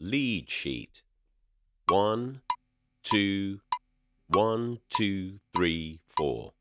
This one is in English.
lead sheet. One, two, one, two, three, four.